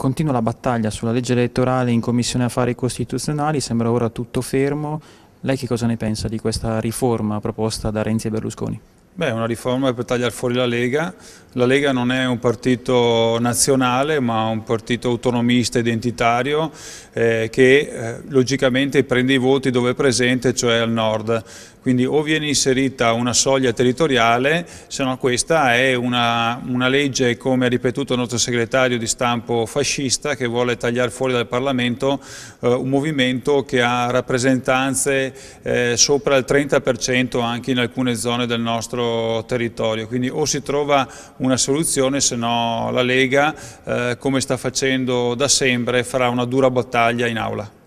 continua la battaglia sulla legge elettorale in Commissione Affari Costituzionali, sembra ora tutto fermo. Lei che cosa ne pensa di questa riforma proposta da Renzi e Berlusconi? Beh, è una riforma per tagliare fuori la Lega. La Lega non è un partito nazionale ma un partito autonomista identitario eh, che eh, logicamente prende i voti dove è presente, cioè al nord. Quindi o viene inserita una soglia territoriale, se no questa è una, una legge, come ha ripetuto il nostro segretario, di stampo fascista che vuole tagliare fuori dal Parlamento eh, un movimento che ha rappresentanze eh, sopra il 30% anche in alcune zone del nostro territorio. Quindi o si trova una soluzione, se no la Lega, eh, come sta facendo da sempre, farà una dura battaglia in aula.